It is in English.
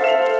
you